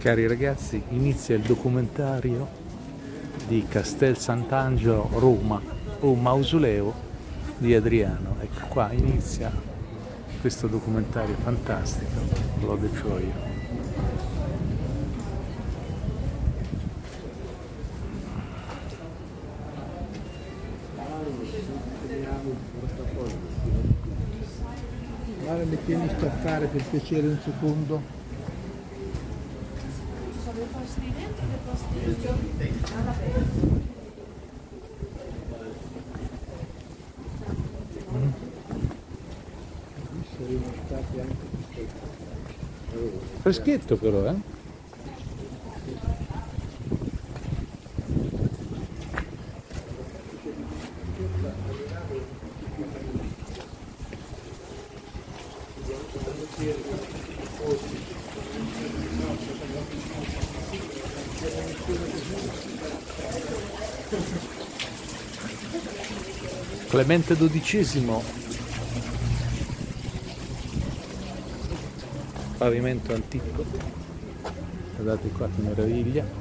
Cari ragazzi, inizia il documentario di Castel Sant'Angelo, Roma, un mausoleo di Adriano. Ecco qua inizia questo documentario fantastico, lo dico io. Guarda, mettiamo sto a fare per piacere un secondo. Qui saremo stati anche Freschetto però, eh? Clemente XII pavimento antico. Guardate qua che meraviglia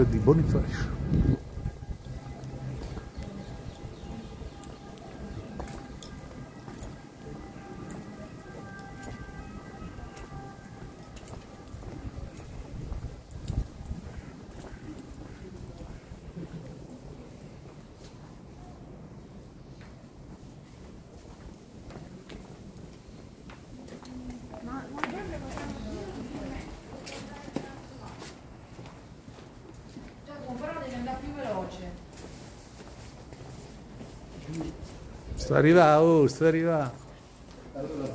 החרדי, בוא נתפש. Sto arrivando oh, sto arrivando Allora,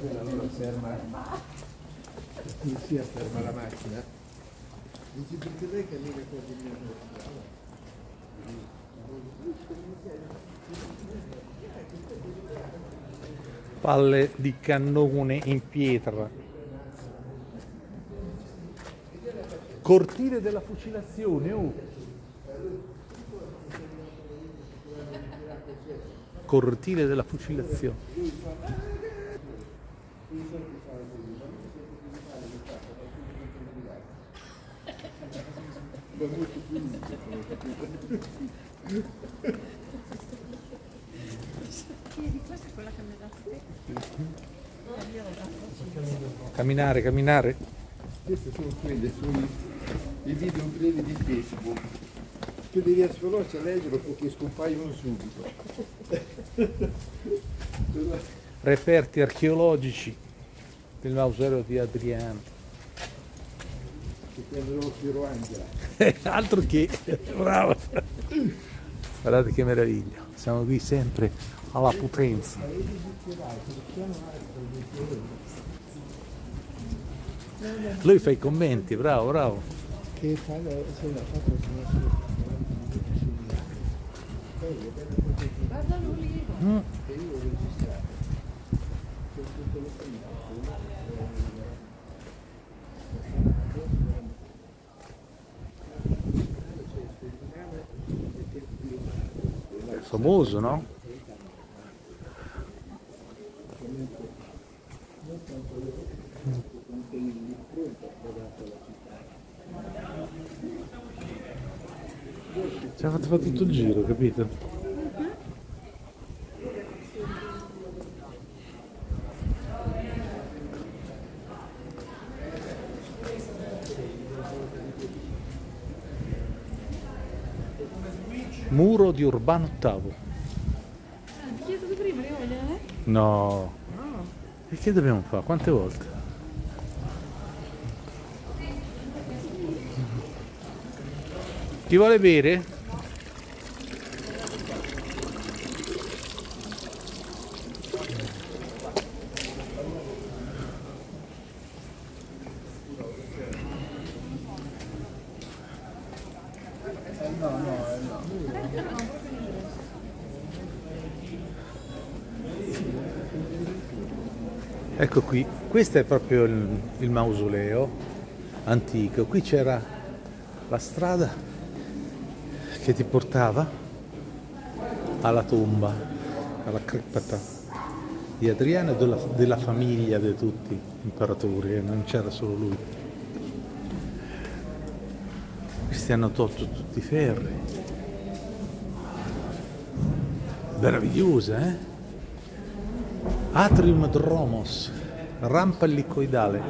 quella, allora ferma. La polizia ferma la macchina. Dici perché lei cammina quasi mia palle di cannone in pietra cortile della fucilazione oh. cortile della fucilazione camminare camminare Queste sono quelle, sono i, i video brevi di Facebook. Tu devi essere veloce a leggerlo perché scompaiono subito. reperti archeologici del mausoleo di Adriano Che prenderò Piero Angela. altro che bravo guardate che meraviglia siamo qui sempre alla potenza lui fa i commenti bravo bravo Che fa la, se la fatto Guardalo lì. Mm. che io ho registrato. C'è tutto lo è famoso no? Ci ha fatto fare tutto il giro capito? Muro di Urbano VIII. Ti chiedo prima, io voglio, eh? No. E che dobbiamo fare? Quante volte? Chi vuole bere? Ecco qui, questo è proprio il, il mausoleo antico. Qui c'era la strada che ti portava alla tomba, alla crepata di Adriano e della, della famiglia di tutti gli imperatori, eh, non c'era solo lui. Questi hanno tolto tutti i ferri. Meravigliosa, eh? Atrium Dromos, rampa elicoidale.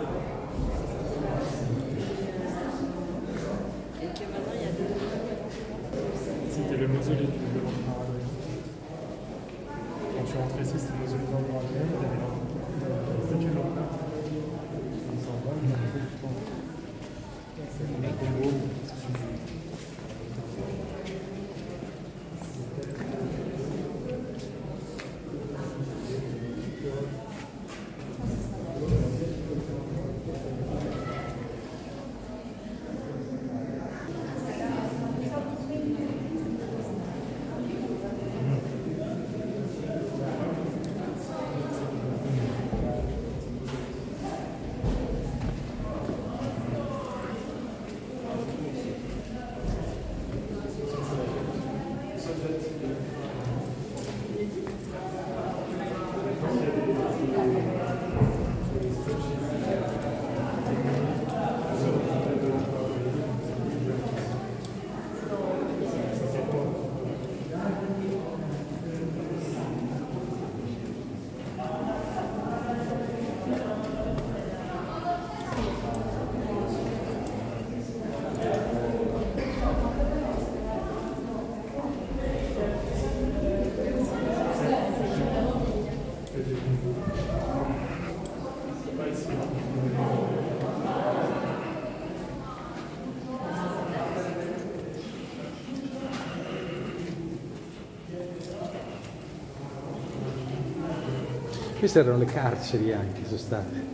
Queste erano le carceri anche, sono state,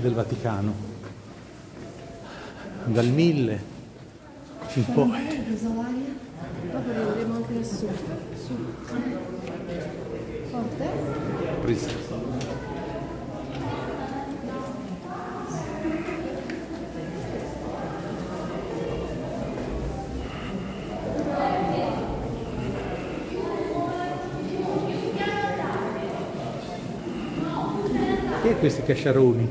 del Vaticano. Dal 1000 in poi. Dopo è questi casciaroni?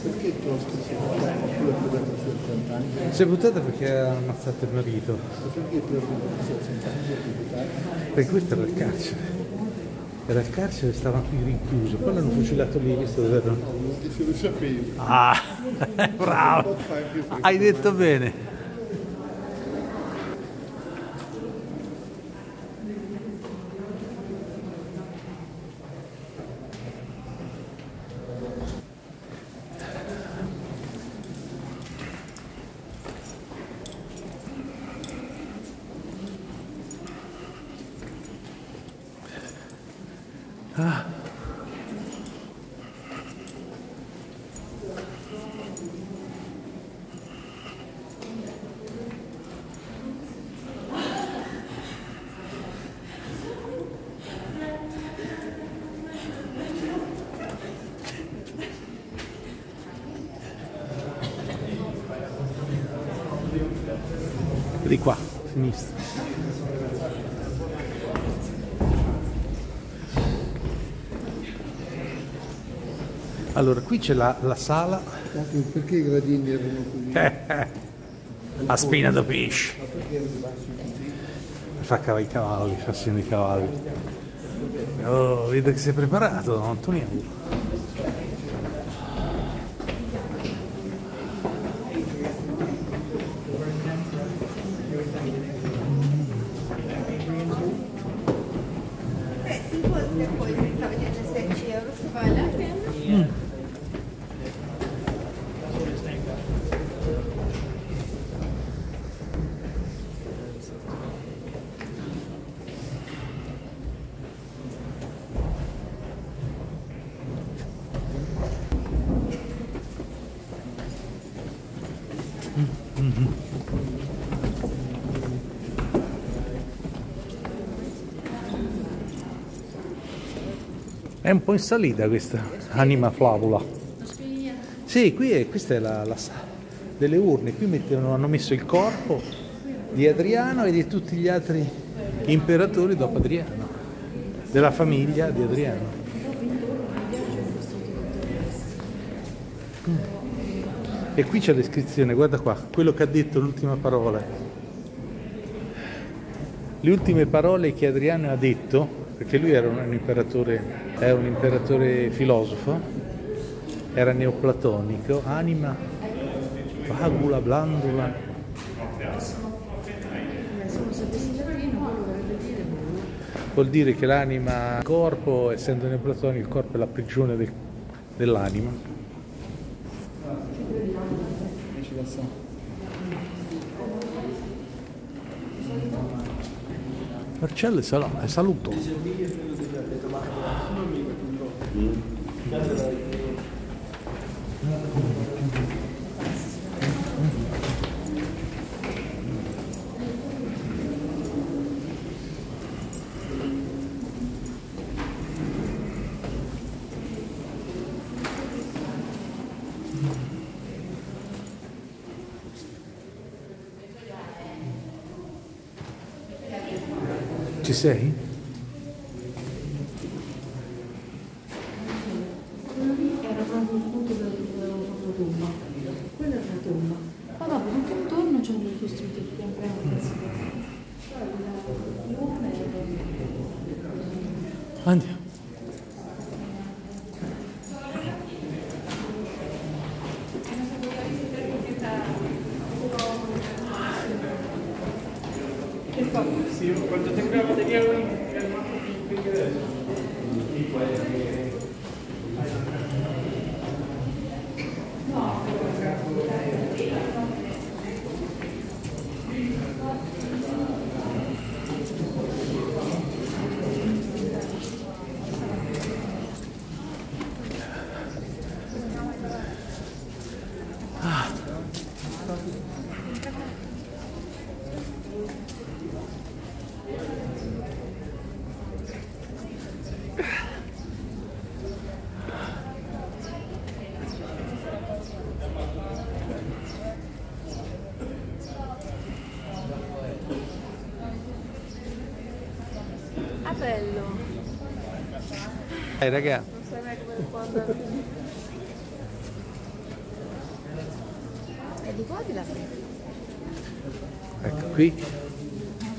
Perché il tuo stesso è buttato su 80 anni? Si è buttata perché ha ammazzato il marito. Perché proprio su 80 anni è buttato? Perché questo era il carcere. Era il carcere e stava qui rinchiuso. Poi l'hanno fucilato lì, visto dove erano. Lo. Ah, bravo! Hai detto bene. Ah. Di qua, a sinistra. Allora, qui c'è la, la sala Anche perché i gradini erano così? a spina da pesce. Ma perché erano bassi così? Fa cavare i cavalli, fa segno i cavalli. Oh, vedo che sei preparato, Antonio. Eh, se fosse depois ele estava de 17 euros, vale a pena. È un po' in salita questa anima flavula. Sì, qui è, questa è la, la delle urne, qui mettono- hanno messo il corpo di Adriano e di tutti gli altri imperatori dopo Adriano, della famiglia di Adriano. E qui c'è l'iscrizione, guarda qua, quello che ha detto l'ultima parola. Le ultime parole che Adriano ha detto, perché lui era un imperatore, era un imperatore filosofo, era neoplatonico, anima, vagula, blandula, vuol dire che l'anima, il corpo, essendo neoplatonico, il corpo è la prigione del- dell'anima. Marcello è sal- è saluto. Ci sei? Era proprio il punto della della propria tomba. È la tomba. Ma dopo tutto intorno c'è un costruito pian piano Andiamo. Sì, quando tengo la materiale Ah bello. Dai raga, Non di qua di là? ecco qui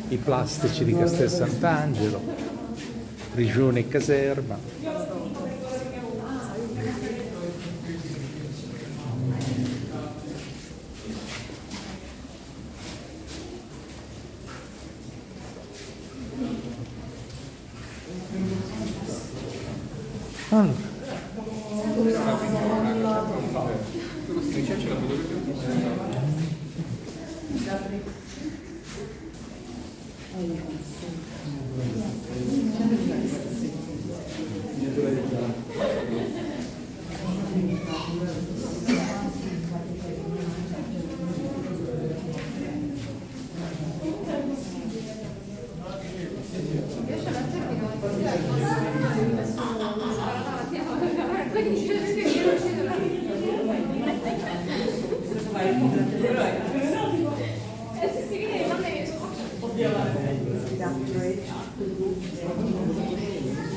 i plastici di Castel Sant'Angelo, prigione e caserma. Allora,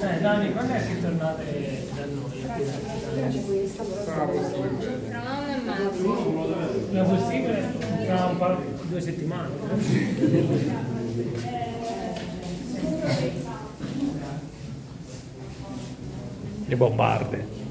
Eh, Dani, quando è che tornate da noi? Tra un anno e mezzo. È possibile? Tra due settimane. le bombarde.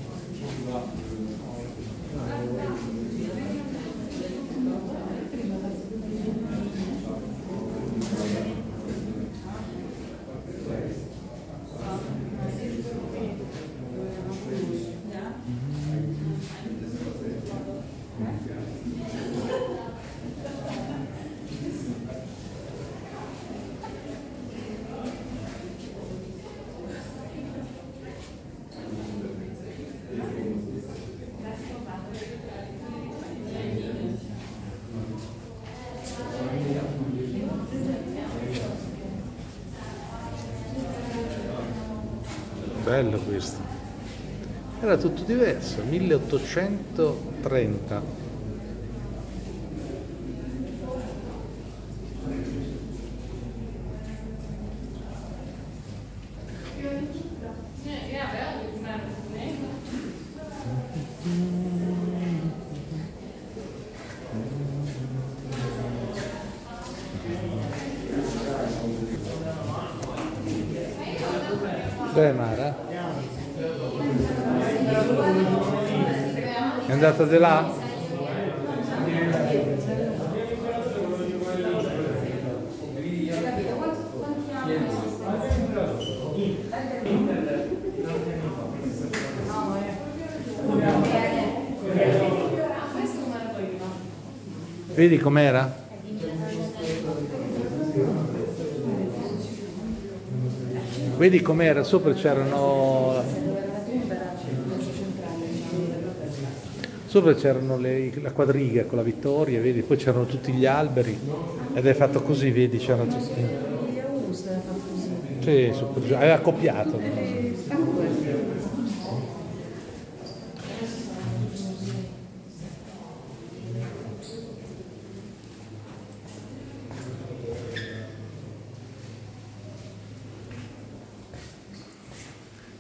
Diverso, 1830. Beh Mara? È andata di là? Vedi com'era? Vedi com'era? Sopra c'erano Sopra c'erano le- la quadriga con la vittoria, vedi, poi c'erano tutti gli alberi ed è fatto così, vedi, c'erano tutti. Sì, super è accoppiato.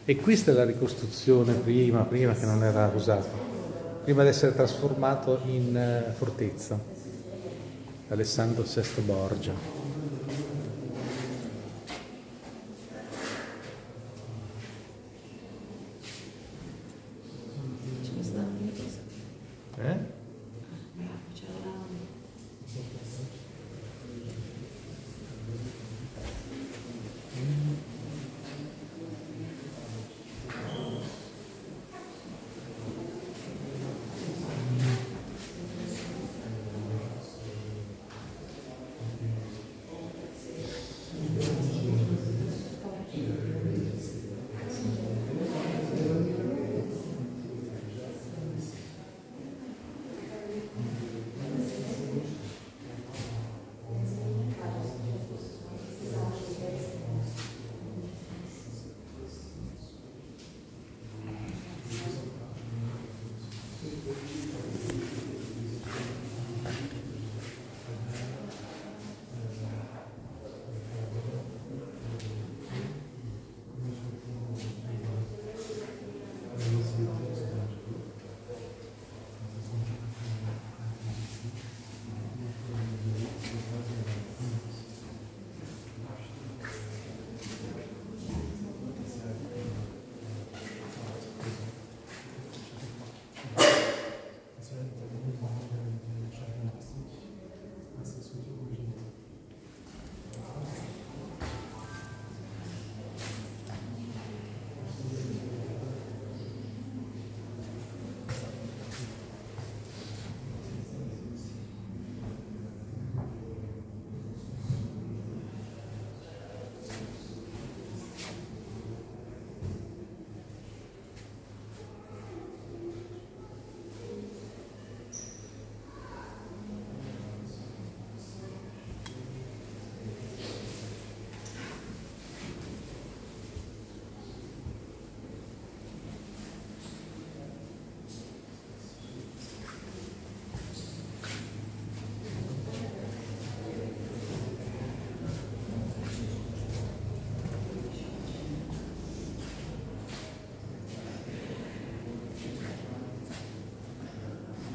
E questa è la ricostruzione prima, prima che non era usato, prima di essere trasformato in eh, fortezza. Alessandro VI Borgia.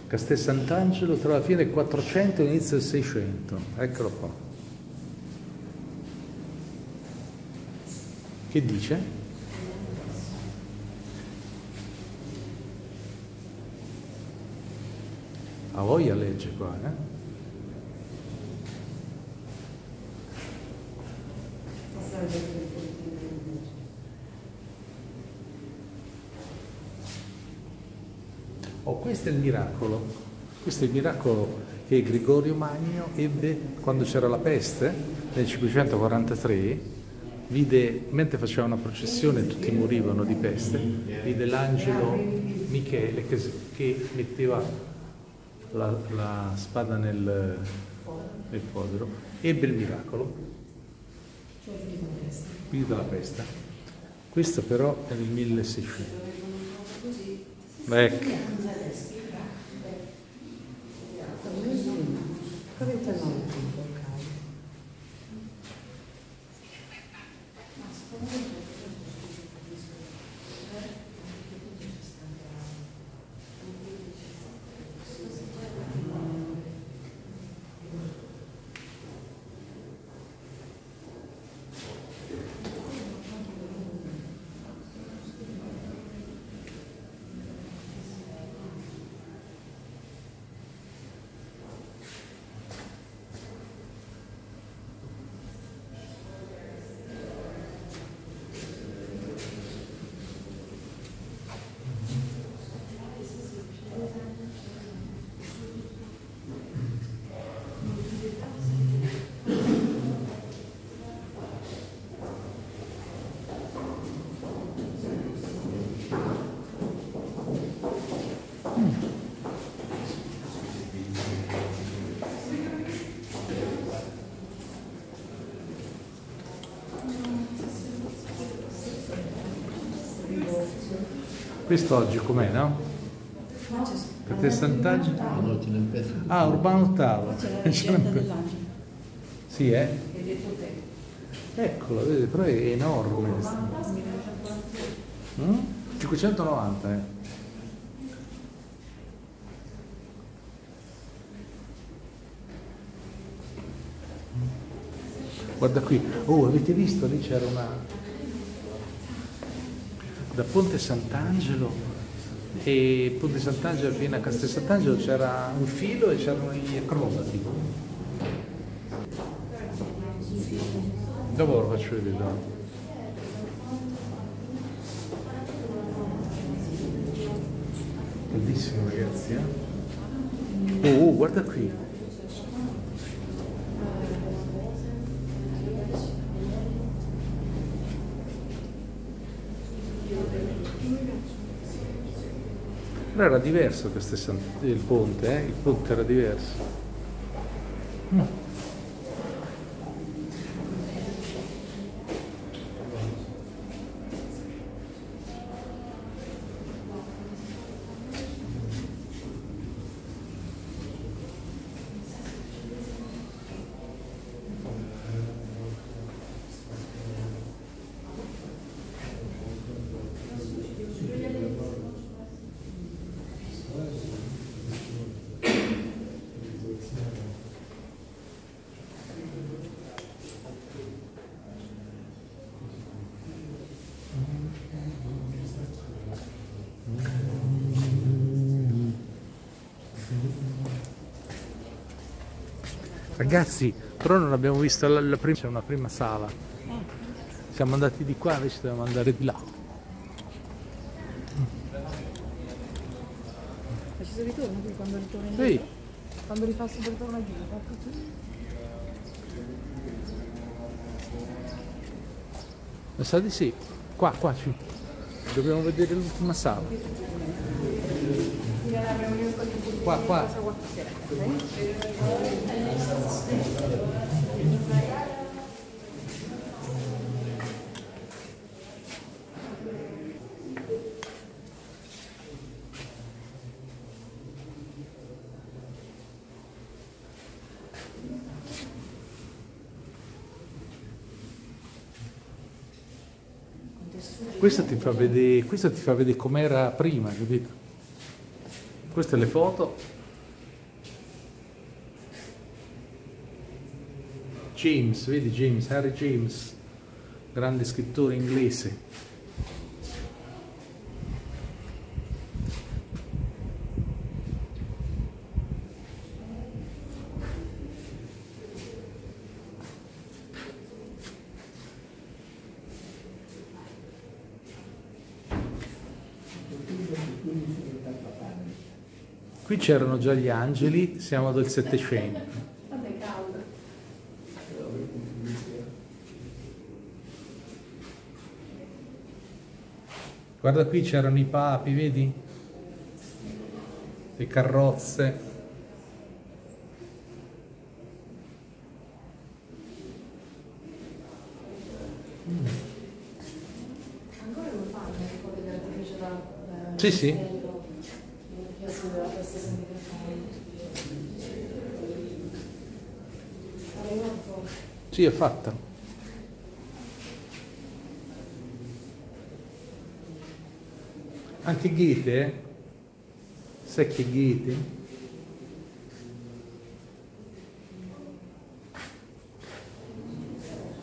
Castel Sant'Angelo tra la fine del 400 e l'inizio del 600. Eccolo qua. Che dice? A voglia legge qua, eh? Oh, questo è il miracolo. Questo è il miracolo che Gregorio Magno ebbe quando c'era la peste nel 543. Vide, mentre faceva una processione tutti morivano di peste, vide l'angelo Michele che, che metteva la, la spada nel, nel fodero. Ebbe il miracolo, vide la peste. Questo però è del 1600. Ecco. 可别这么。Quest'oggi com'è, no? Notti nel pezzo. Ah, Urbano Ottavo. C'è la. Sì, eh? Eccolo, vedi, però è enorme. Mm? 590, eh. Guarda qui, oh, avete visto? Lì c'era una... Da Ponte Sant'Angelo e Ponte Sant'Angelo fino a Castel Sant'Angelo c'era un filo e c'erano gli acrobati. Dopo lo faccio vedere. dopo. Bellissimo ragazzi, eh? Oh, oh, guarda qui. Però era diverso San- il ponte, eh? Il ponte era diverso. Ragazzi, però non abbiamo visto la, la prima, c'è una prima sala. Siamo andati di qua, invece dobbiamo andare di là. Ma ci si ritorna qui quando ritorna Sì. indietro? Quando rifassi per ritorno indietro, fa così. Mi sa di sì. Qua, qua ci. Dobbiamo vedere l'ultima sala. Qua, qua. Questo ti fa vedere, questo ti fa vedere com'era prima, capito? Queste le foto. James, vedi James, Harry James, grande scrittore inglese. C'erano già gli angeli, siamo del Settecento. Guarda qui c'erano i papi, vedi? Le carrozze. c'era eh, Sì, sì. Castello, in piazza della festa San Microfono. Arriva un po'. Sì, è fatta. Anche Goethe, eh? Sai che?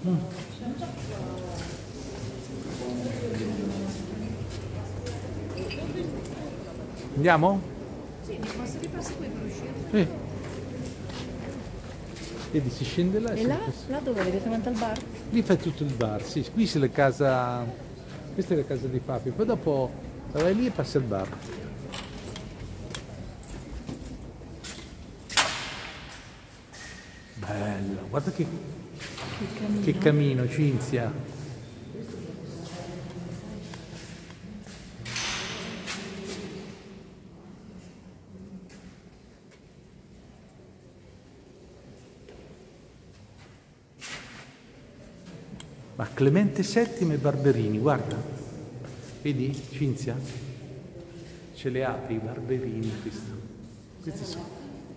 Mm. Andiamo? Sì, mi posso ripassare qui per uscire? Sì. Vedi, si scende là e E là? Là dove? Direttamente al bar? Lì fai tutto il bar, sì, qui c'è la casa, questa è la casa di papi, poi dopo vai lì e passi al bar. Bello, guarda che, che cammino, Cinzia. Ma Clemente VII e Barberini, guarda. Vedi, Cinzia? Ce le apri i Barberini, questo. Questi sono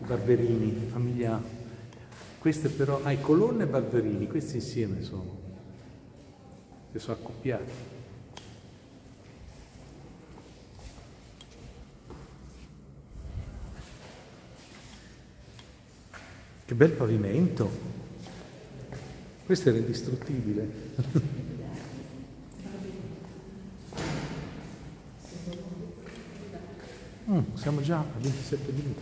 i Barberini, famiglia. Queste però, ah, i colonne e Barberini, questi insieme sono. Si sono accoppiati. Che bel pavimento. Questo era indistruttibile. Mm, siamo già a 27 minuti.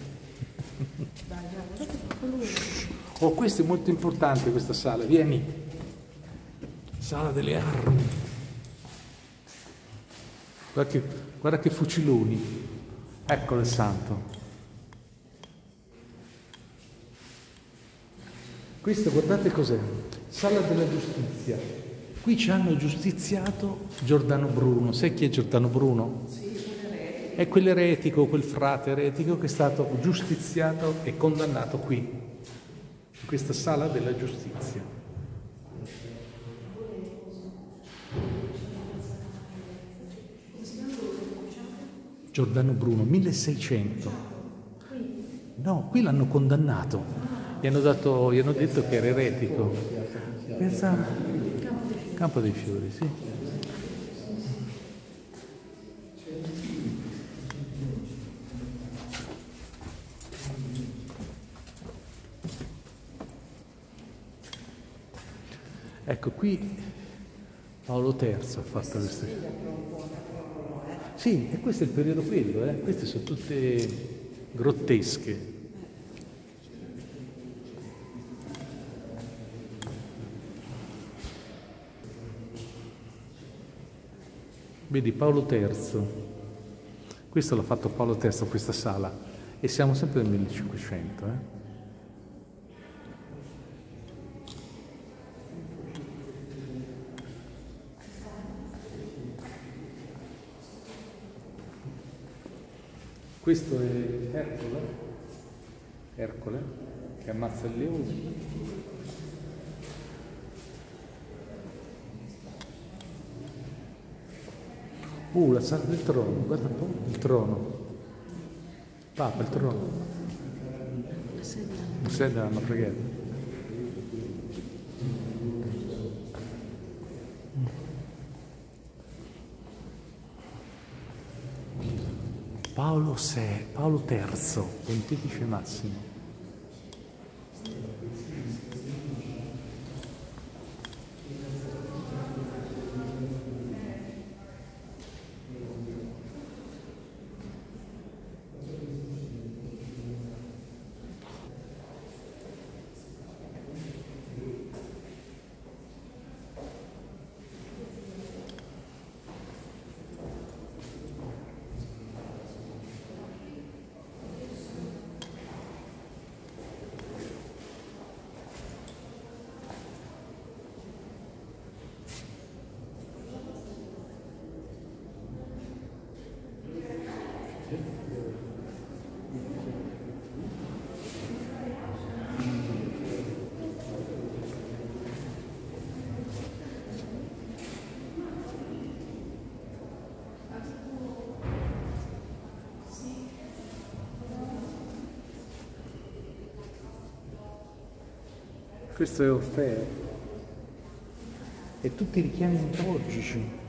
Oh, questo è molto importante questa sala, vieni. Sala delle armi. Guarda che, guarda che fuciloni. Eccolo il santo. Questo guardate cos'è? Sala della giustizia. Qui ci hanno giustiziato Giordano Bruno. Sai chi è Giordano Bruno? È quell'eretico, quel frate eretico che è stato giustiziato e condannato qui, in questa sala della giustizia. Giordano Bruno, 1600. No, qui l'hanno condannato. Gli hanno, dato, gli hanno detto che era eretico. Pensa... Campo dei Fiori, sì. Ecco, qui Paolo III ha fatto queste... Sì, e questo è il periodo quello, eh? queste sono tutte grottesche. Vedi Paolo III, questo l'ha fatto Paolo III, questa sala, e siamo sempre nel 1500. Eh? Questo è Ercole, Ercole che ammazza il leone. Uh, la sala del trono, guarda un po', il trono. Papa, il trono. Non sei dalla preghiera. Paolo VI, Paolo III, Pontefice Massimo. Questo è Orfeo. E tutti i richiami mitologici.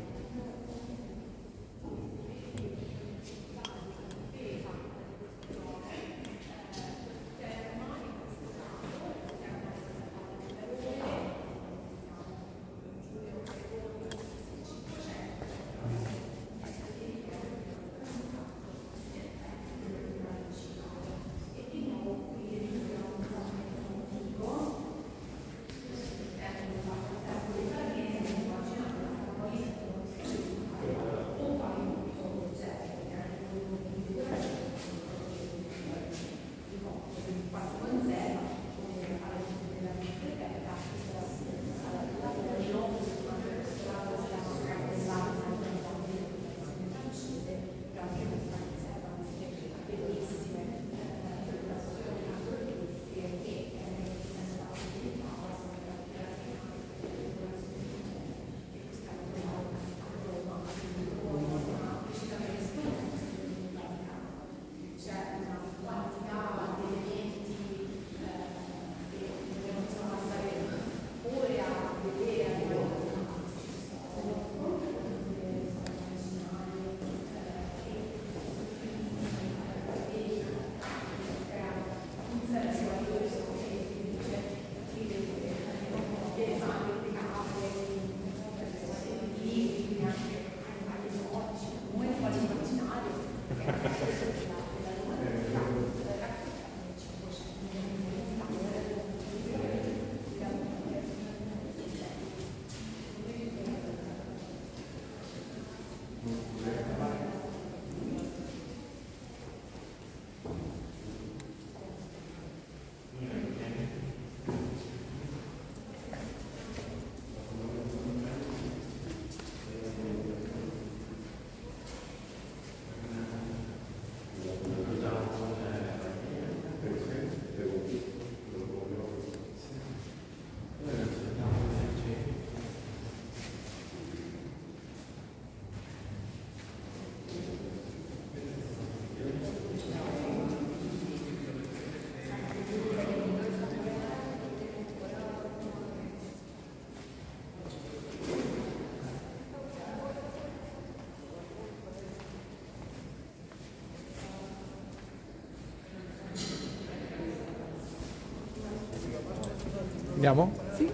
Andiamo? Sì.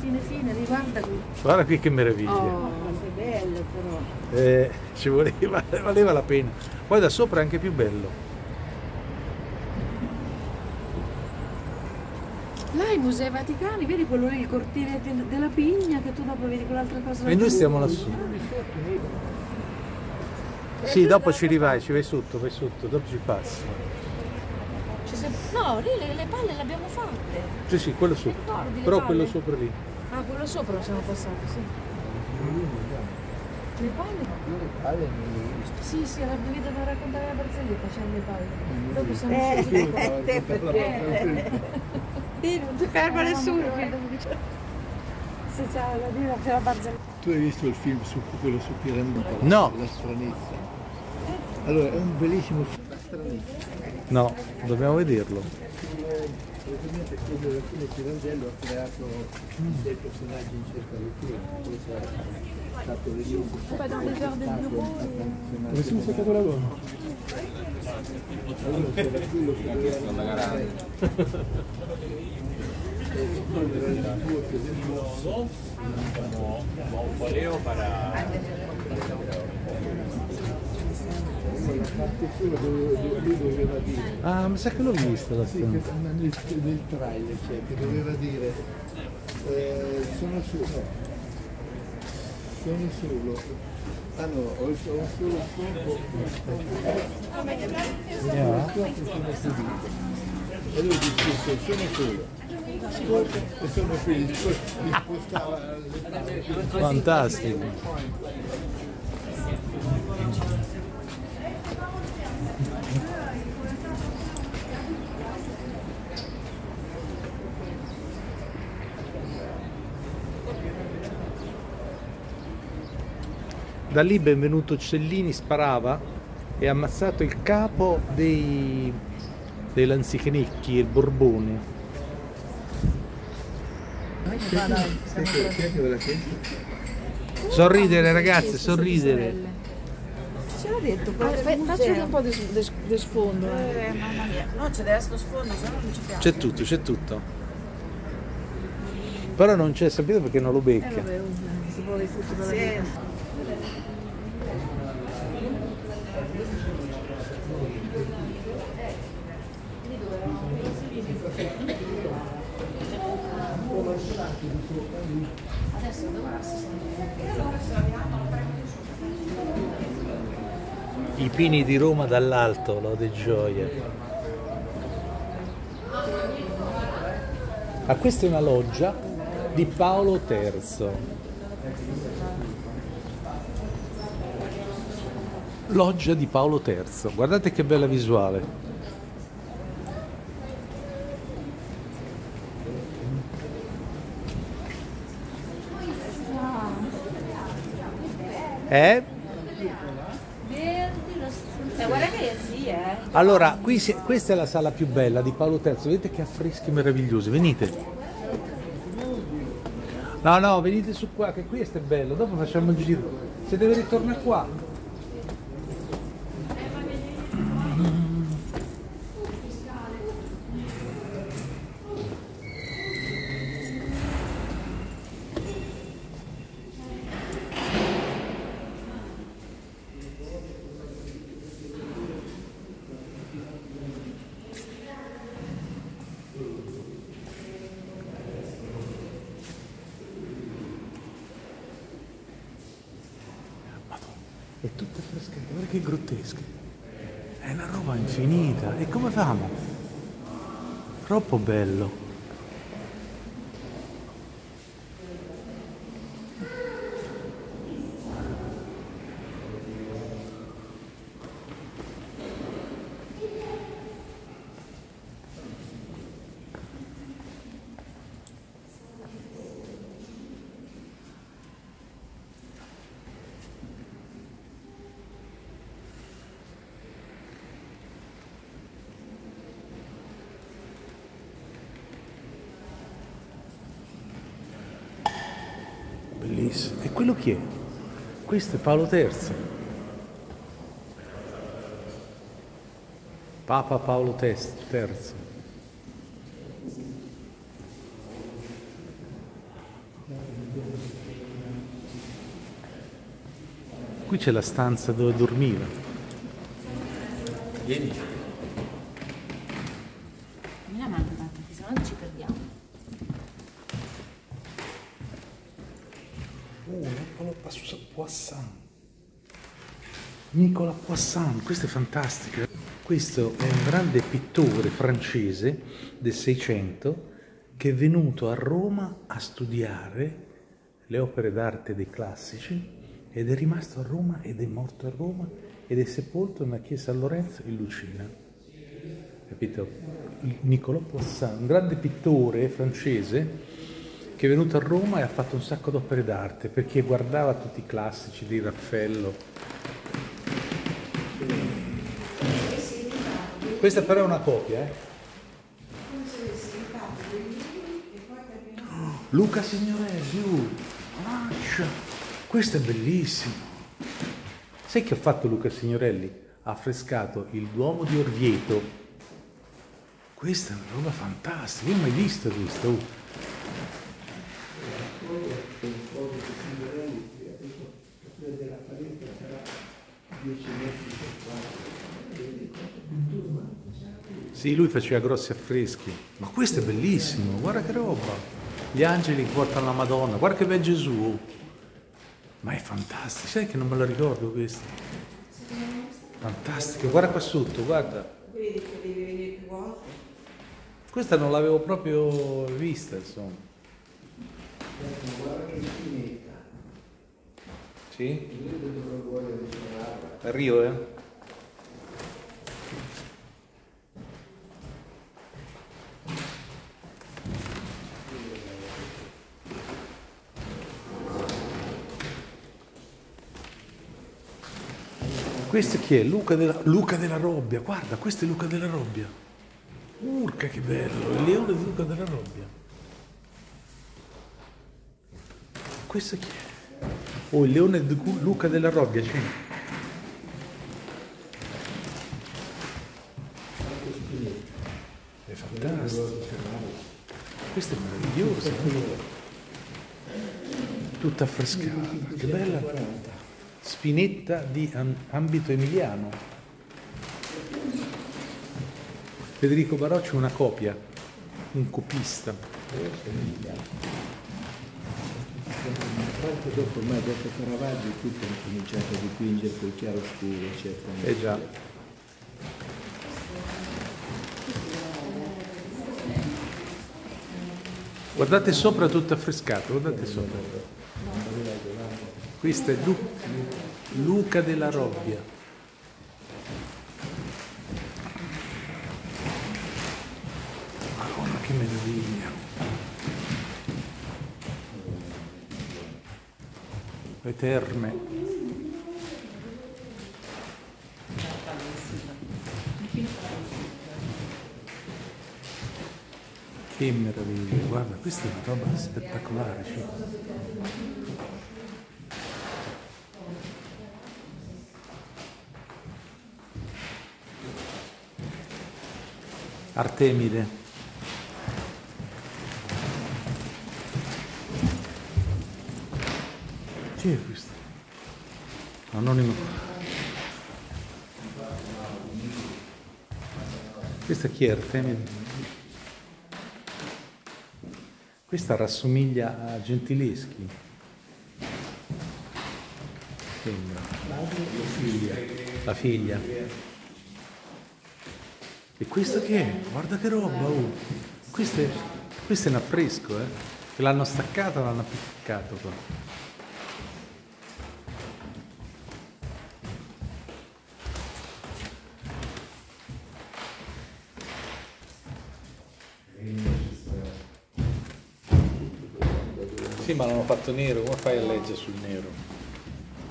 Fine fine, riguarda qui. Guarda qui che meraviglia. Oh, che bello però. Eh, ci voleva, valeva la pena. Poi da sopra è anche più bello. Là i musei vaticani, vedi quello lì, il cortile del- della pigna, che tu dopo vedi quell'altra cosa. E noi stiamo lassù. Sì, dopo ci rivai, ci vai sotto, vai sotto, dopo ci passi. Ci sei- No, lì le, le palle le abbiamo fatte. Sì, sì, quello sopra. ricordi le Però palle? quello sopra lì. Ah, quello sopra lo siamo passati, sì. Le palle? Sì, sì, la mi devo raccontare la barzelletta, c'erano le palle. Dopo siamo Eh, scesi qua. Sì, non ti ferma nessuno. Se c'è da dire, c'è la barzelletta. Tu hai visto il film su quello su Pirandello? No. La stranezza. Allora, è un bellissimo film. La stranezza. No, dobbiamo vederlo. Praticamente quello alla fine Pirandello ha creato sei personaggi in cerca di è bureau. Come si usa la gonna? Allora c'era quello che doveva dove lui doveva dire Ah, mi sa che l'ho vista la Sì, che nel, nel trailer c'è, che doveva dire eh, sono solo, no, sono solo, ah no, ho, ho solo scopo, Yeah. scopo sono. E sono solo, e sono parole. Fantastico. Da lì benvenuto Cellini sparava e ha ammazzato il capo dei, dei Lanzichenicchi, il Borbone. Chi è che chi è che ve l'ha chiesto? Sorridere ragazze, sorridere. Ce l'ha detto, Ah, quello del fai- Facci museo. un po' di, sfondo. eh. Eh, mamma mia. No, c'è lo sfondo, se no non ci piace. C'è tutto, c'è tutto. Però non c'è, sapete perché non lo Eh, becca? vabbè, oh, si vuole fottere I pini di Roma dall'alto, lode gioia. Ah, questa è una loggia di Paolo III. Loggia di Paolo III. Guardate che bella visuale. Eh? Eh, guarda che sì, eh. Allora, qui si- questa è la sala più bella di Paolo III, vedete che affreschi meravigliosi, venite. No, no, venite su qua, che questo è bello, dopo facciamo il giro. Se deve ritornare qua. Madonna, è tutta affrescata, guarda che grottesca. È una roba infinita. E come famo? Troppo bello. Bellissimo. E quello chi è? Questo è Paolo III. Papa Paolo III. Qui c'è la stanza dove dormiva. Vieni. Mi la mano, perché sennò ci perdiamo. Oh, Nicola Poisson. Nicola Poisson, questo è fantastico. Questo è un grande pittore francese del Seicento che è venuto a Roma a studiare le opere d'arte dei classici ed è rimasto a Roma ed è morto a Roma ed è sepolto nella chiesa San Lorenzo in Lucina. Capito? Nicola Poisson, un grande pittore francese che è venuto a Roma e ha fatto un sacco d'opere d'arte perché guardava tutti i classici di Raffaello. Questa però è una copia, eh? Luca Signorelli, uh, Ascia, questo è bellissimo. Sai che ha fatto Luca Signorelli? Ha affrescato il Duomo di Orvieto. Questa è una roba fantastica, io non ho mai visto questo. uh. della palestra sarà 10 metri per Sì, lui faceva grossi affreschi. Ma questo è bellissimo, guarda che roba. Gli angeli portano la Madonna, guarda che bel Gesù. Ma è fantastico, sai che non me lo ricordo questo. Fantastico, guarda qua sotto, guarda. Vedi che devi venire più volte. Questa non l'avevo proprio vista, insomma. guarda che infinita. Sì? Io. A Rio, eh? Questo chi è? Luca della, Luca della Robbia. Guarda, questo è Luca della Robbia. Urca che bello, il leone di Luca della Robbia. Questo chi è? Oh, il leone di Luca della Robbia, c'è. È fantastico. Questo è meraviglioso. eh? Tutta affrescata. Che bella. Spinetta di am- ambito emiliano. Federico Baroccio è una copia, un copista. Proprio dopo, ormai dopo Caravaggio tutti hanno cominciato a dipingere col chiaro scuro, eccetera. Eh già. Guardate sopra tutto affrescato, guardate sopra. Questo è Lu- Luca della Robbia. Madonna che meraviglia. Le terme. Che meraviglia, guarda, questa è una roba spettacolare. cioè. Artemide. Chi è questo? Anonimo. Questa chi è Artemide? Questa rassomiglia a Gentileschi. Sembra. La figlia. La figlia. Questo che è? Guarda che roba, oh. Questo è, questo è un affresco, eh. Che l'hanno staccato, l'hanno appiccato qua. Sì, ma l'hanno fatto nero, come fai a leggere sul nero?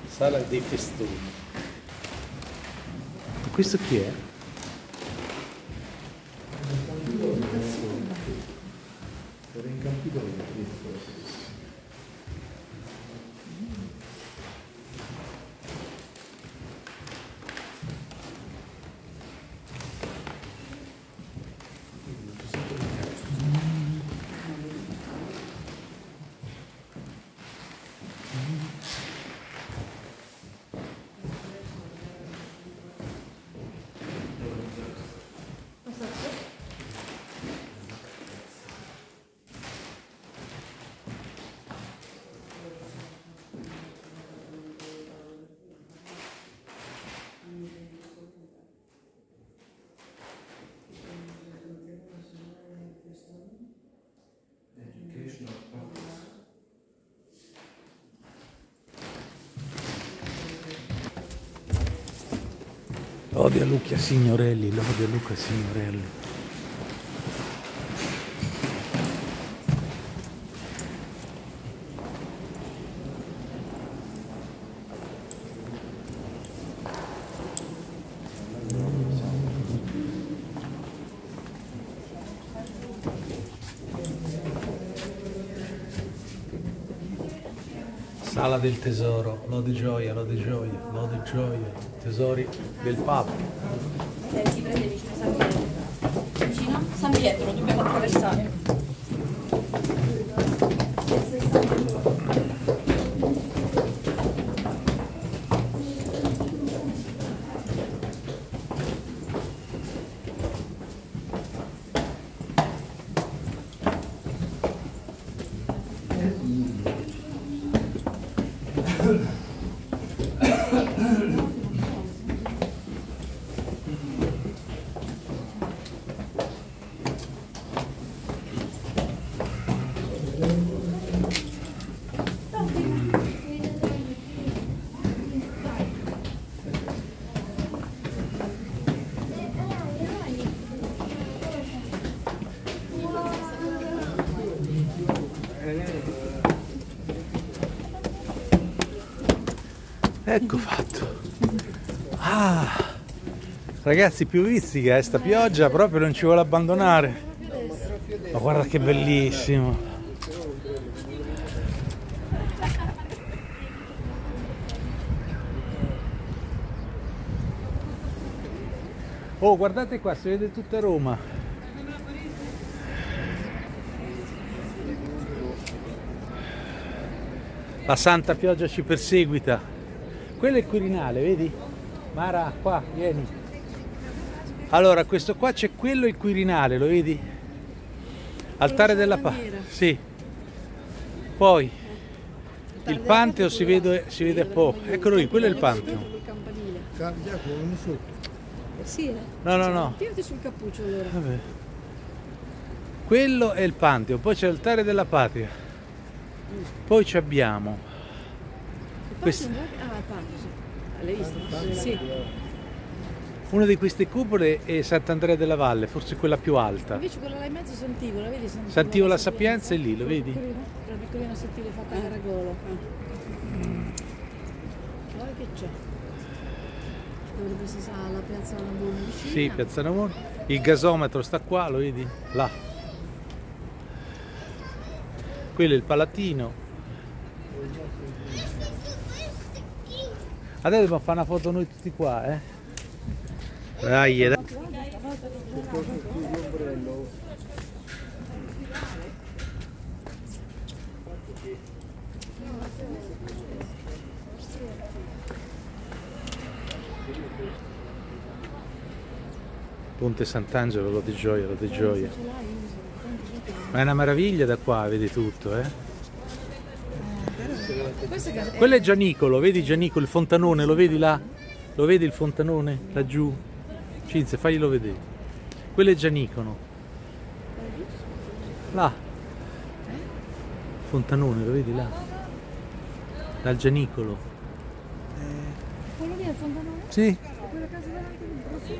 Sala dei festoni. Questo chi è? Lode a Luca Signorelli, lode a Luca Signorelli. Sala del tesoro, lode gioia, lode gioia, lode gioia, tesori del Papa. Eh, si vicino San Pietro. Vicino San Pietro, lo dobbiamo attraversare. Ecco fatto. Ah, ragazzi, piovistica eh, sta pioggia, proprio non ci vuole abbandonare. Ma guarda che bellissimo. Oh, guardate qua, si vede tutta Roma. La santa pioggia ci perseguita. Quello è il Quirinale, vedi? Mara, qua, vieni. Allora, questo qua c'è quello il Quirinale, lo vedi? Altare della pace. Sì. Poi il Panteo si vede, si vede a po'. Eccolo lì, quello è il Panteo. Eh sì, eh. No, no, no. Tirati sul cappuccio allora. Vabbè. Quello è il Panteo, poi c'è l'altare della patria. Poi ci abbiamo Questo- Ah, il Panteo, sì. Ah, L'hai visto? Sì. Una di queste cupole è Sant'Andrea della Valle, forse quella più alta. Invece quella là in mezzo è Sant'Ivo, la vedi? Sant'Ivo, Sant'Ivo la Sapienza è lì, lo vedi? Una piccolina sottile fatta a Garagolo. Guarda che c'è. Dovrebbe essere la piazza Navone vicina. Sì, Piazza Navone. Il gasometro sta qua, lo vedi? Là. Quello è il Palatino. Adesso dobbiamo fare una foto noi tutti qua, eh? Dai, dai. Ponte Sant'Angelo, lo di gioia, lo di gioia. Ma è una meraviglia da qua, vedi tutto, eh? Quello è Gianicolo, vedi Gianicolo, il fontanone, lo vedi là? Lo vedi il fontanone laggiù? Cinzia, faglielo vedere. Quello è Gianicolo. Là. Fontanone, lo vedi là? Dal Gianicolo. Quello lì è il fontanone? Sì. Quella casa davanti lì, non si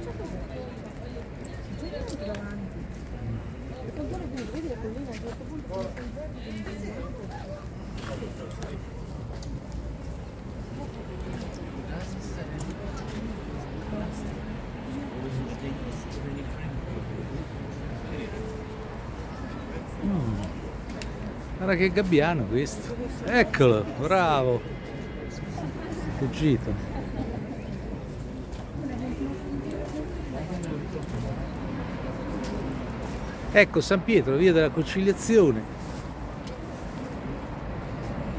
c'è davanti. Il fontone qui, vedi la collina, a un certo punto Guarda che gabbiano questo. Eccolo, bravo. Fuggito. Ecco San Pietro, via della conciliazione.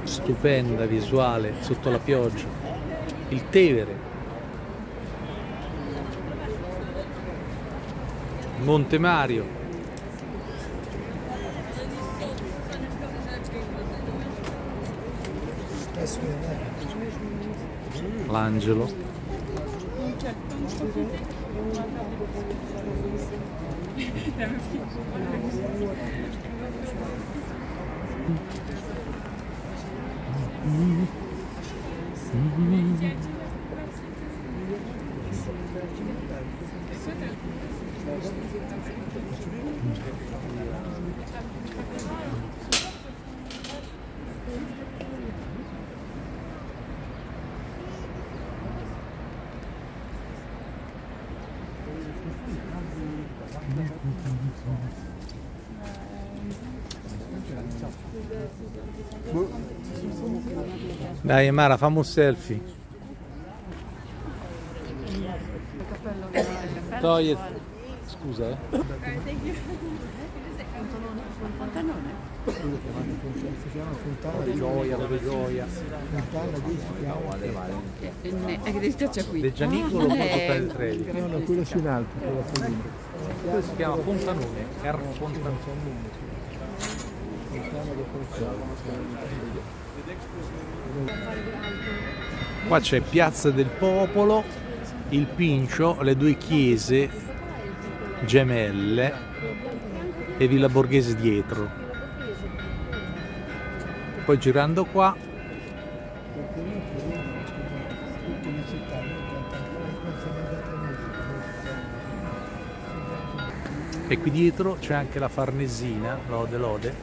Stupenda visuale sotto la pioggia. Il Tevere. Monte Mario. L'angelo. Dai Mara, fammi un selfie. Togli. Scusa, eh. Si chiama Fontana di Gioia, lo gioia. Fontana di si chiama. E che spiaccia qui? Del Gianicolo poi Porta del Trevi. No, no, quello su in alto, quella collina. Questo si chiama Fontanone, R Fontanone. Fontana di Fontana. Qua c'è Piazza del Popolo, il Pincio, le due chiese gemelle e Villa Borghese dietro. Poi girando qua e qui dietro c'è anche la Farnesina, lode lode,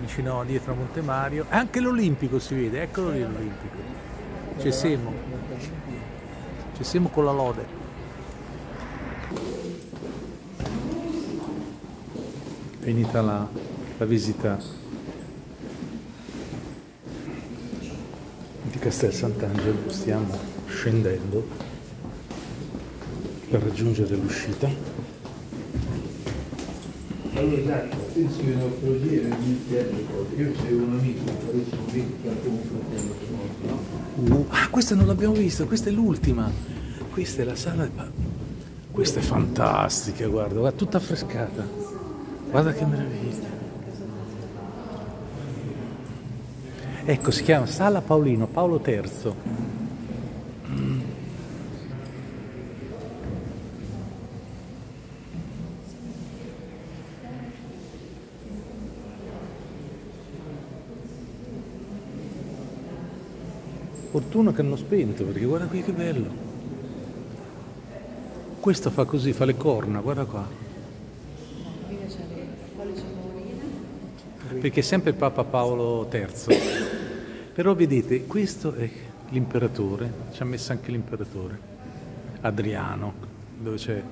vicino dietro a Monte Mario, anche l'Olimpico si vede, eccolo lì l'Olimpico. C'è Semo. Ci siamo con la lode. Finita la, la visita di Castel Sant'Angelo, stiamo scendendo per raggiungere l'uscita. Allora, penso che l'apologia era all'interno, io c'è un amico, adesso un amico che ha un fratello che morto, no? Uh, ah, questa non l'abbiamo vista, questa è l'ultima. Questa è la sala. Questa è fantastica, guarda, guarda, tutta affrescata. Guarda che meraviglia. Ecco, si chiama Sala Paolino, Paolo III. Fortuna che hanno spento, perché guarda qui che bello. Questo fa così, fa le corna, guarda qua. Perché è sempre Papa Paolo III. Però vedete, questo è l'imperatore, ci ha messo anche l'imperatore, Adriano, dove c'è...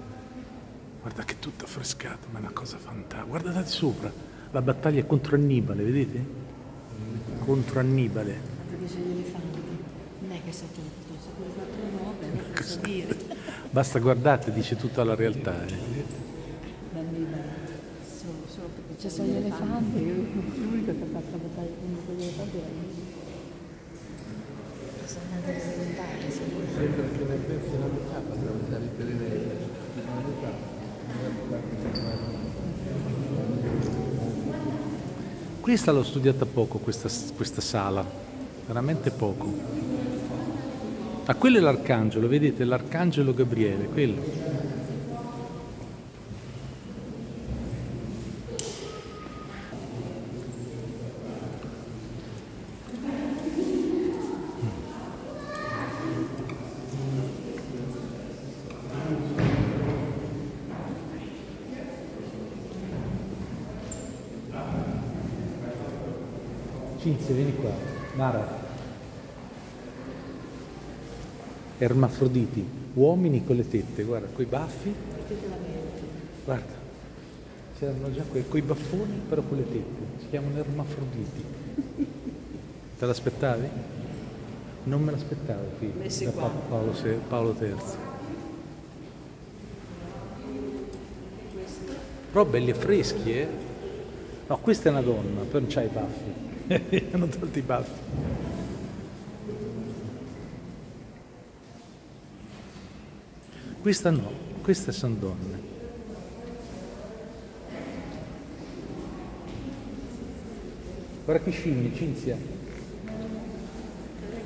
Guarda che tutto affrescato, ma è una cosa fantastica. Guardate sopra, la battaglia contro Annibale, vedete? Contro Annibale. Perché c'è gli elefanti. Sa tutto, se quello fatto no, beh, non so dire. Basta guardate, dice tutta la realtà. eh. Solo, solo perché ci sono gli elefanti, l'unico che ha fatto la battaglia con gli elefanti era. Sono a diventare, se vuoi. Sembra che la pezza della metà per attraversare i Pirenei, la metà. Questa l'ho studiata poco, questa, questa sala, veramente poco. Ah, quello è l'arcangelo, vedete, l'arcangelo Gabriele, quello. Cinzia, vieni qua. Mara. Ermafroditi, uomini con le tette, guarda, coi baffi. Guarda, c'erano già quei, coi baffoni, però con le tette. Si chiamano ermafroditi. Te l'aspettavi? Non me l'aspettavo qui, Messi da Paolo, Paolo III. Però belli e freschi, eh? No, questa è una donna, però non c'ha i baffi. Hanno tolto i baffi. Questa no, queste sono donne. Guarda che scimmie, Cinzia.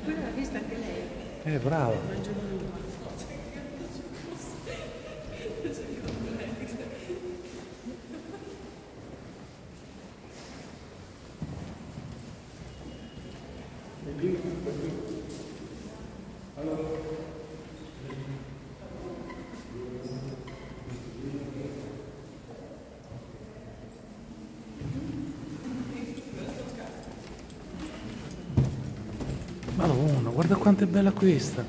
Quella l'ha vista anche lei. Eh, brava. Madonna, guarda quanto è bella questa.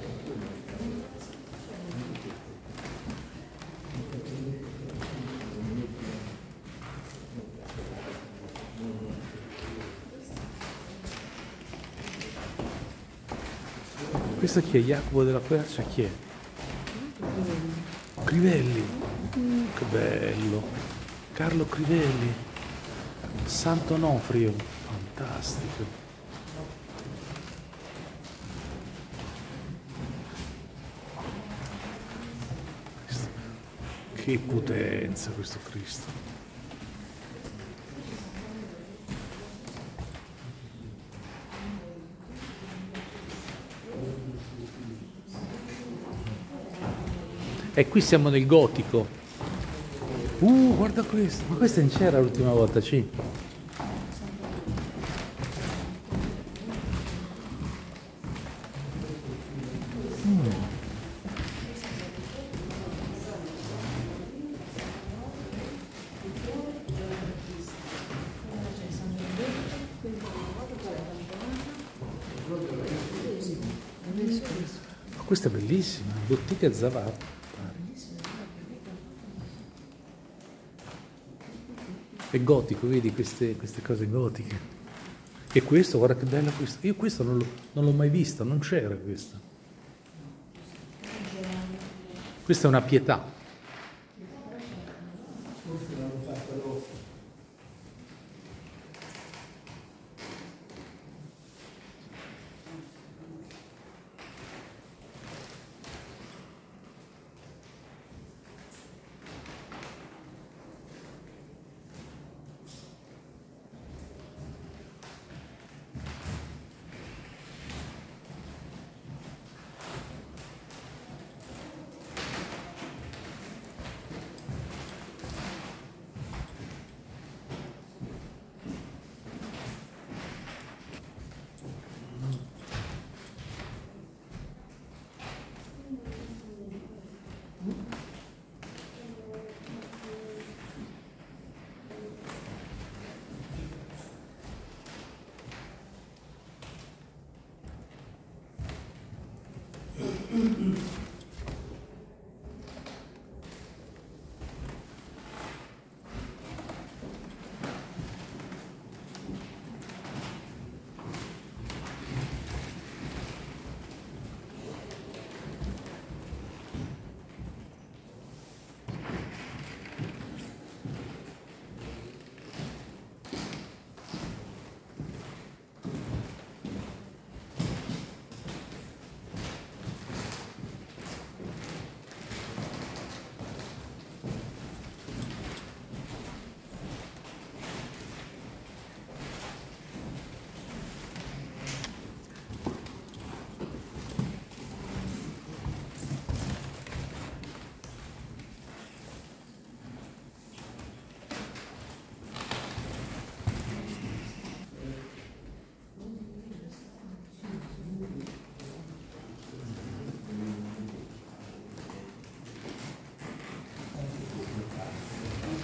Questa chi è? Jacopo della Quercia chi è? Crivelli. Che bello. Carlo Crivelli. Sant'Onofrio. Fantastico. Che potenza questo Cristo. E qui siamo nel gotico. Uh, guarda questo. Ma questa non c'era l'ultima volta, C. Ma questa è gotico, vedi queste, queste cose gotiche. E questo, guarda che bello questo. Io questo non, non l'ho mai visto, non c'era questo. Questa è una pietà.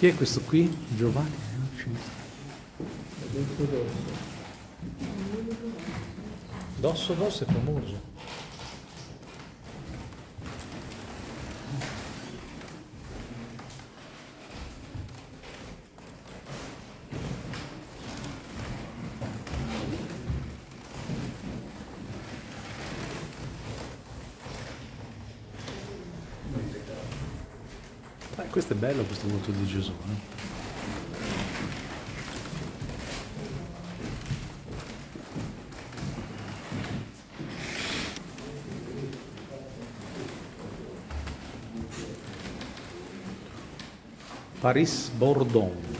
Chi è questo qui? Giovanni? Dosso. Dosso Dosso è famoso. Eh, questo è bello, questo volto di Gesù. eh. Paris Bordon.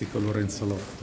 Fantastico Lorenzo Lotto.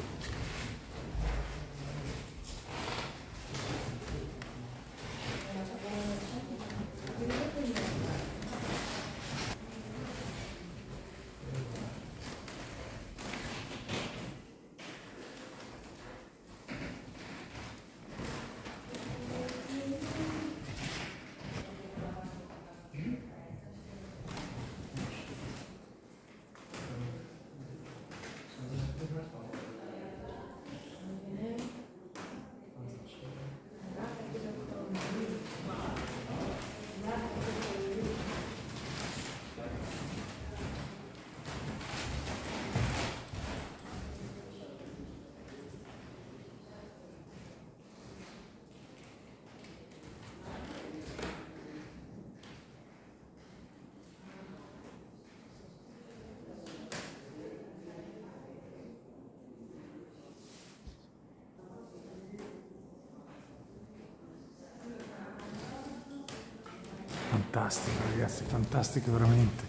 ragazzi, fantastiche veramente.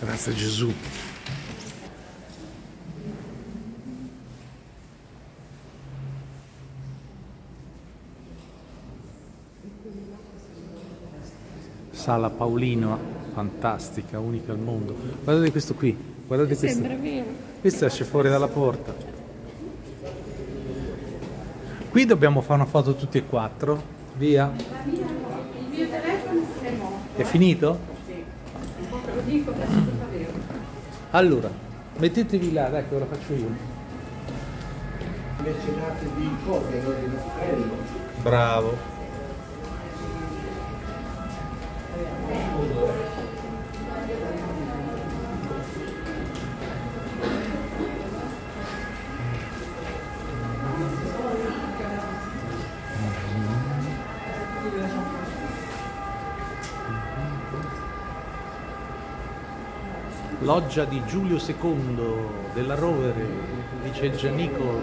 Grazie a Gesù. Sala Paolino, fantastica, unica al mondo. Guardate questo qui, guardate questo. Sembra vero. Questo esce fuori dalla porta. Qui dobbiamo fare una foto tutti e quattro. Via. Il mio telefono è morto. È finito? Dico adesso vero. Allora, mettetevi là, dai che ora faccio io. Invece nate di copia, non di. Bravo. Loggia di Giulio II della Rovere, dice Gianico,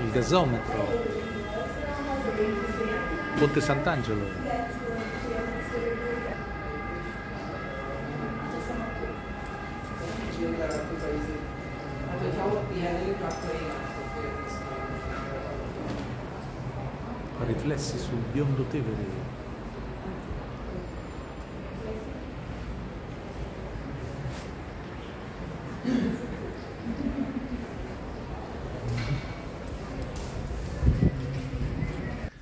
il gasometro, Ponte Sant'Angelo. Riflessi sul biondo Tevere.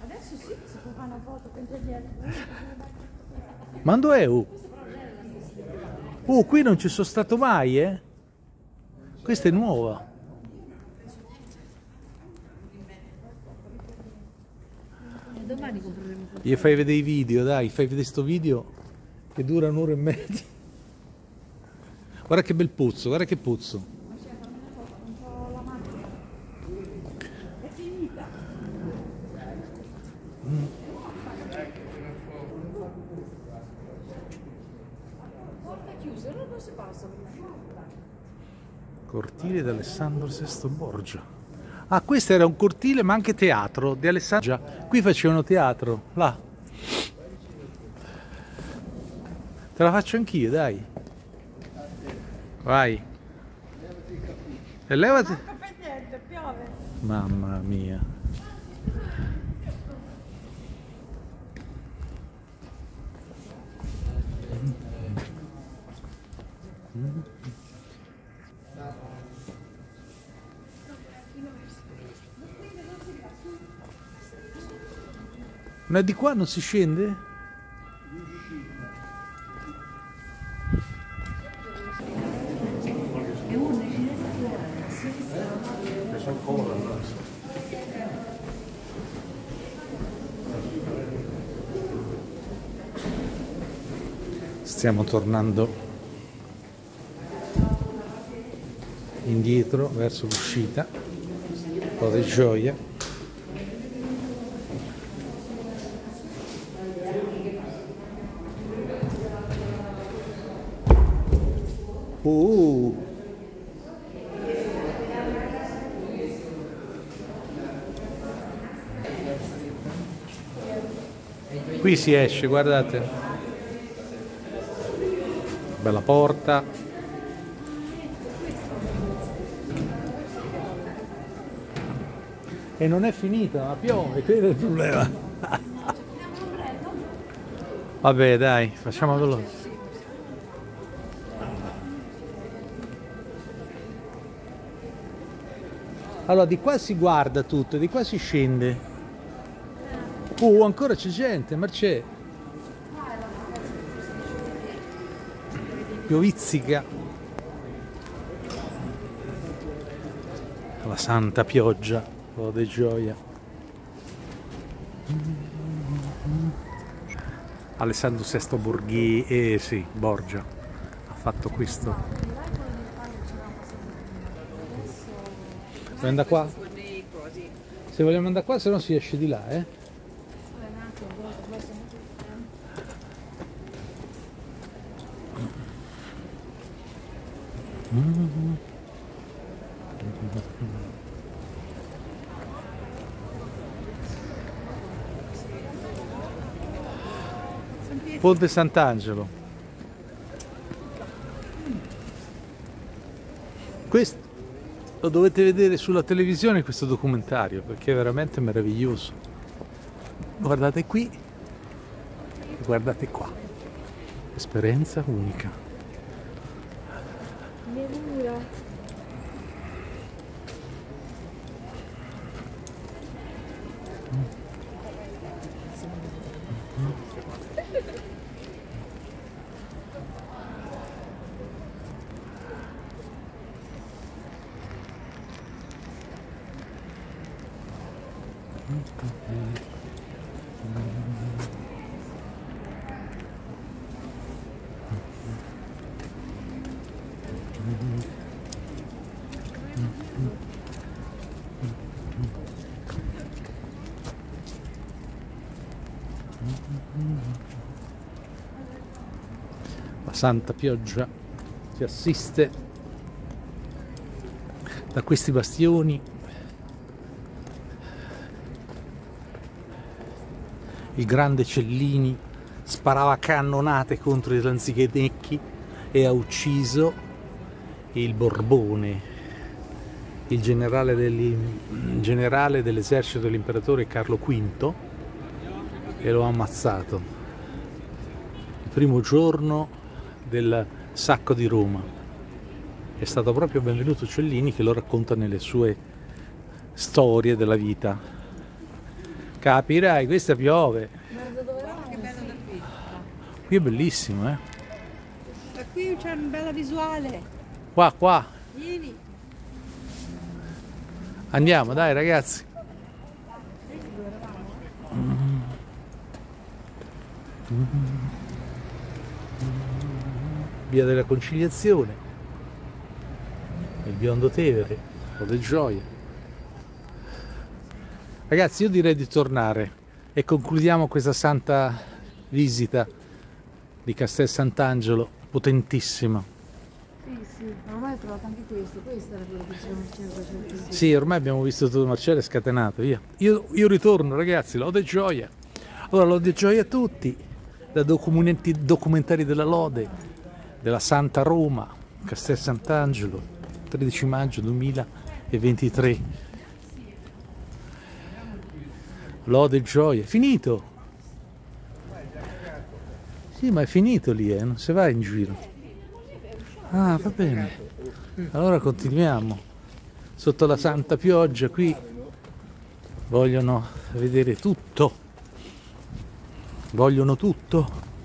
Adesso sì, si può fare una foto con te dietro. Mando EU. Oh, qui non ci sono stato mai, eh? Questa è nuova. Domani compreremo Gli fai vedere i video, dai, fai vedere sto video che dura un'ora e mezza. Guarda che bel puzzo, guarda che puzzo. Porta chiusa, non si passa. Cortile di Alessandro VI Borgia. Ah, questo era un cortile ma anche teatro di Alessandro. Qui facevano teatro, là. Te la faccio anch'io, dai. Vai. E levati. Mamma mia. Ma di qua non si scende? Stiamo tornando indietro verso l'uscita. Un po' di gioia. Uh. Qui si esce, guardate. Bella porta. E non è finita, ma piove, quello è il problema. Vabbè, dai, facciamo veloce. Allora, di qua si guarda tutto, di qua si scende. Uh, ancora c'è gente, Marcè. Piovizzica. La santa pioggia, oh di gioia. Alessandro VI Borghi, eh sì, Borgia, ha fatto questo. Vuoi qua? Se vogliamo andare qua, se no si esce di là, eh? Ponte Sant'Angelo. Questo lo dovete vedere sulla televisione questo documentario perché è veramente meraviglioso. Guardate qui guardate qua. esperienza unica. Nevura. La santa pioggia ci assiste da questi bastioni. Il grande Cellini sparava cannonate contro i lanzichenecchi e ha ucciso il Borbone, il generale, dell'esercito dell'imperatore Carlo V e lo ha ammazzato il primo giorno del sacco di Roma. È stato proprio Benvenuto Cellini che lo racconta nelle sue storie della vita. Capirai, questa piove. Guarda dove eravamo. Che bello da qui. Qui è bellissimo, eh? Da qui c'è una bella visuale. Qua, qua. Vieni. Andiamo, dai ragazzi. Via della Conciliazione, il biondo Tevere, Ode Gioia. Ragazzi, io direi di tornare e concludiamo questa santa visita di Castel Sant'Angelo, potentissima. Sì, sì, ormai ho trovato anche questo. Questa era quella che dicevamo che c'era Sì, ormai abbiamo visto tutto Marcello è scatenato, via. Io, io ritorno, ragazzi, lode e gioia. Allora, lode e gioia a tutti, da documenti, documentari della lode, della Santa Roma, Castel Sant'Angelo, 13 maggio 2023. Lode e gioia, finito. Sì, ma è finito lì, eh? non si va in giro. Ah, va bene. Allora continuiamo. Sotto la santa pioggia qui vogliono vedere tutto. Vogliono tutto.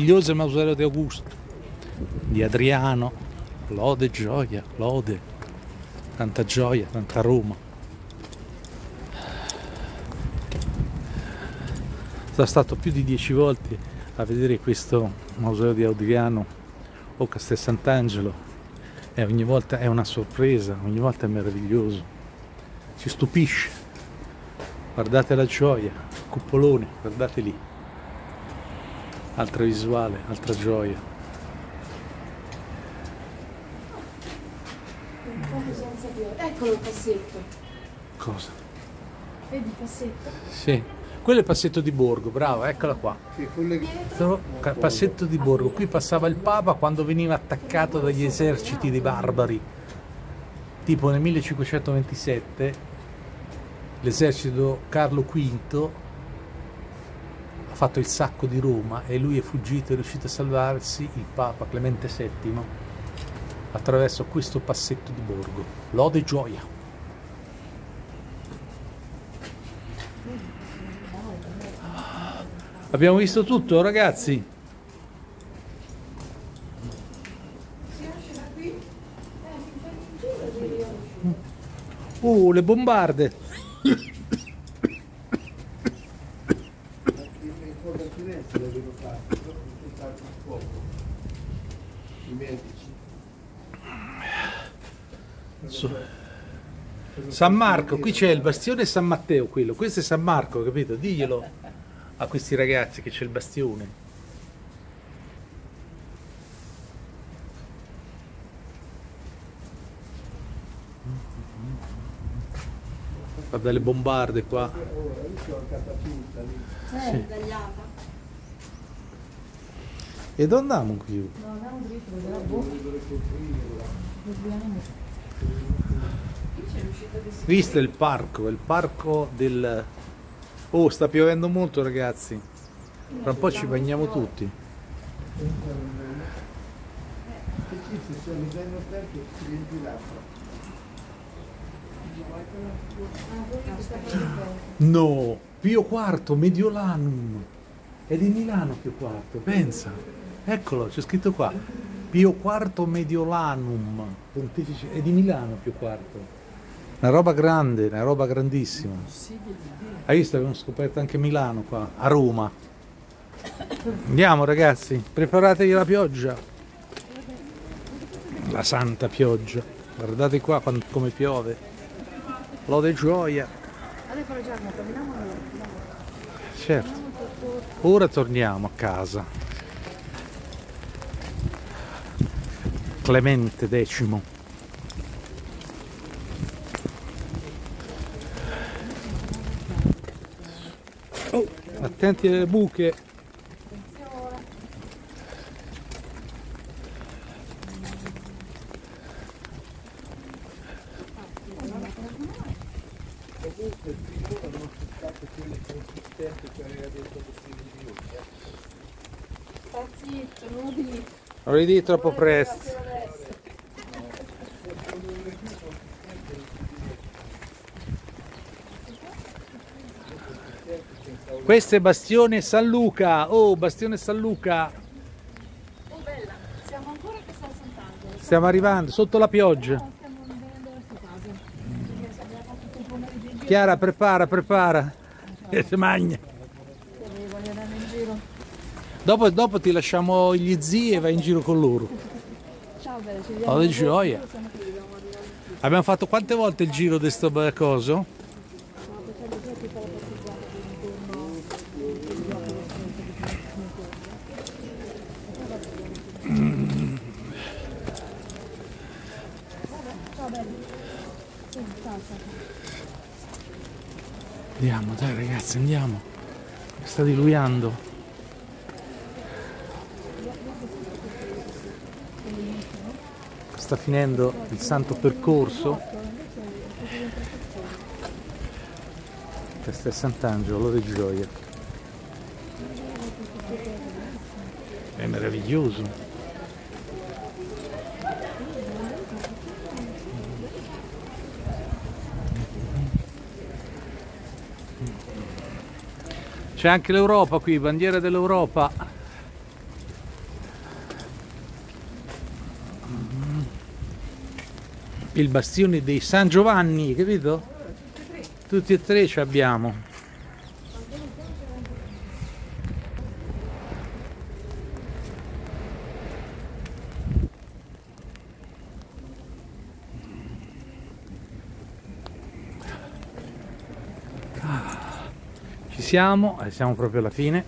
Meraviglioso mausoleo di Augusto, di Adriano, lode gioia, lode, tanta gioia, tanta Roma. Sono stato più di dieci volte a vedere questo mausoleo di Adriano o Castel Sant'Angelo e ogni volta è una sorpresa, ogni volta è meraviglioso, ci stupisce. Guardate la gioia, cupolone, guardate lì altra visuale, altra gioia. Eccolo il passetto. Cosa? Vedi il passetto? Sì, quello è il passetto di Borgo, bravo, eccola qua. Sì, quelle passetto di Borgo, qui passava il Papa quando veniva attaccato dagli eserciti dei barbari. Tipo nel 1527 l'esercito Carlo V fatto il sacco di Roma e lui è fuggito, è riuscito a salvarsi il Papa Clemente VII attraverso questo passetto di Borgo. Lode e gioia. Abbiamo visto tutto ragazzi? Uh, le bombarde! San Marco, qui c'è il bastione San Matteo, quello. Questo è San Marco, capito? Diglielo a questi ragazzi che c'è il bastione. Guarda le bombarde qua. Eh, sì. E dove andiamo qui? No, andiamo dritto, vediamo. Visto il parco, il parco del... Oh, sta piovendo molto ragazzi. Tra un po' ci bagniamo tutti. No, Pio IV, Mediolanum. È di Milano Pio IV, pensa. Eccolo, c'è scritto qua. Pio IV Mediolanum. Pontifice. È di Milano Pio IV. Una roba grande, una roba grandissima. Hai visto? Abbiamo scoperto anche Milano qua, a Roma. Andiamo ragazzi, preparatevi la pioggia. La santa pioggia. Guardate qua come piove. Lode gioia. Certo. Ora torniamo a casa. Clemente X. Oh, attenti alle buche. Comunque finora non sono state quelle consistenti che aveva detto che si riunioni. Sta zitto, non udì. Non li di troppo presto. Questo è Bastione San Luca. Oh, Bastione San Luca. Oh bella, siamo ancora a Castel Sant'Angelo. Stiamo arrivando sotto la pioggia. Chiara, prepara, prepara. E si magna. Dopo, dopo ti lasciamo gli zii e vai in giro con loro. Ciao bella, ci Oh, vediamo. di gioia. Abbiamo fatto quante volte il giro di sto coso? Stiamo facendo già tutta la passeggiata intorno. Ciao bella. Sì, ciao, ciao. Andiamo, dai ragazzi, andiamo. Sta diluviando. Sta finendo il santo percorso. Castel Sant'Angelo, Lode Gioia. È meraviglioso. C'è anche l'Europa qui, bandiera dell'Europa. Il bastione dei San Giovanni, capito? Tutti e tre ci abbiamo. Siamo, e siamo proprio alla fine.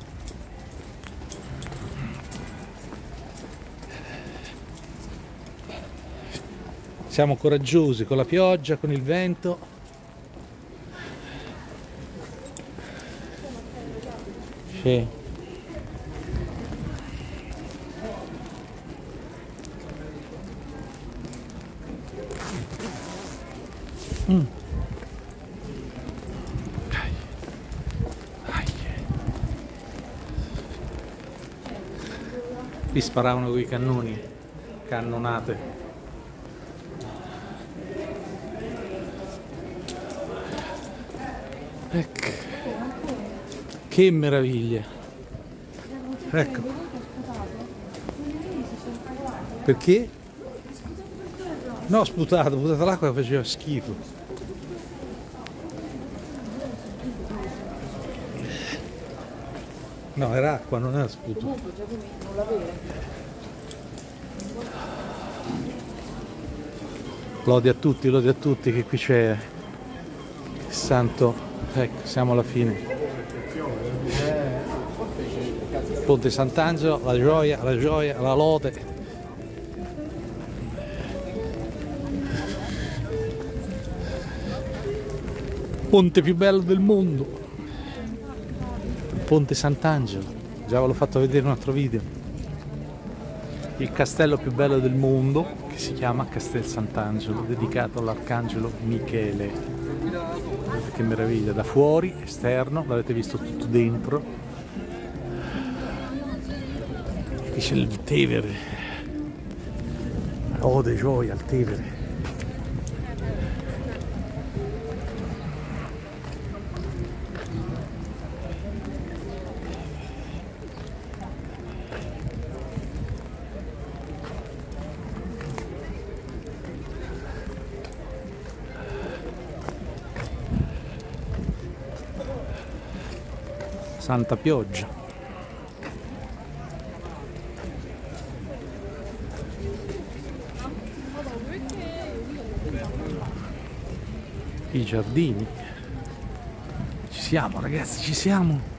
Siamo coraggiosi con la pioggia, con il vento. Sì. Sparavano con i cannoni, cannonate. Ecco. Che meraviglia. Ecco. Perché? No, sputato, buttato l'acqua faceva schifo. No, era acqua, non era sputo. Comunque, Giacomo, non l'avere. Lodi a tutti, lodi a tutti che qui c'è il santo. Ecco, siamo alla fine. Ponte Sant'Angelo, la gioia, la gioia, la lode. ponte più bello del mondo. Ponte Sant'Angelo. Già ve l'ho fatto vedere in un altro video. Il castello più bello del mondo, che si chiama Castel Sant'Angelo, dedicato all'arcangelo Michele. Vedete che meraviglia, da fuori, esterno, l'avete visto tutto dentro. Qui c'è il Tevere. Ode gioia al Tevere. Santa pioggia. I giardini. Ci siamo ragazzi, ci siamo.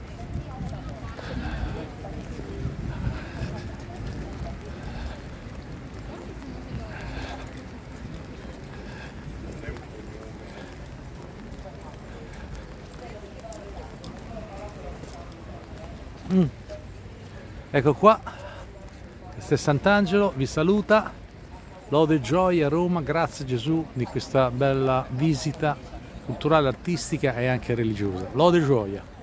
Ecco qua, questo è Sant'Angelo, vi saluta, lode e gioia a Roma, grazie Gesù di questa bella visita culturale, artistica e anche religiosa. Lode e gioia.